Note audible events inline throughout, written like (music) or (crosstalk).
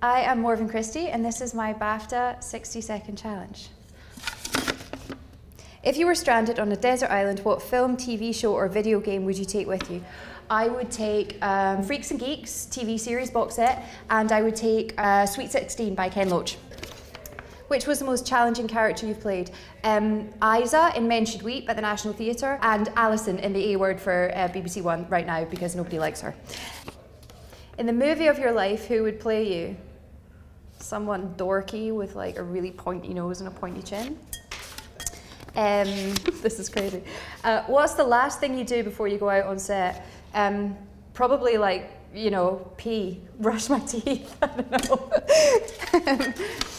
I am Morven Christie, and this is my BAFTA 60 second challenge. If you were stranded on a desert island, what film, TV show, or video game would you take with you? I would take um, Freaks and Geeks TV series box set, and I would take uh, Sweet 16 by Ken Loach. Which was the most challenging character you've played? Um, Isa in Men Should Weep at the National Theatre, and Alison in the A Word for uh, BBC One right now because nobody likes her. In the movie of your life, who would play you? Someone dorky with like a really pointy nose and a pointy chin. Um, (laughs) this is crazy. Uh, what's the last thing you do before you go out on set? Um, probably like, you know, pee, (laughs) brush my teeth. I don't know. (laughs)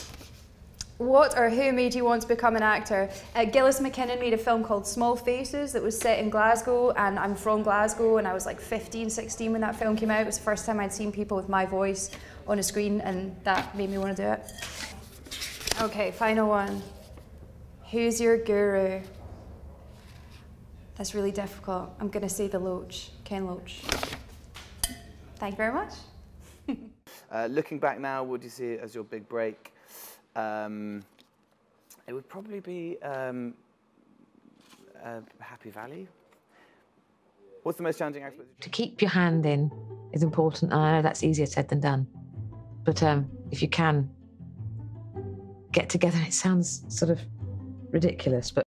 What or who made you want to become an actor? Uh, Gillies MacKinnon made a film called Small Faces that was set in Glasgow, and I'm from Glasgow, and I was like 15, 16 when that film came out. It was the first time I'd seen people with my voice on a screen, and that made me want to do it. Okay, final one. Who's your guru? That's really difficult. I'm going to say the Loach, Ken Loach. Thank you very much. (laughs) uh, looking back now, would you see as your big break? Um, it would probably be um, uh, Happy Valley. What's the most challenging aspect? To keep your hand in is important. I know that's easier said than done. But um, if you can get together, it sounds sort of ridiculous, but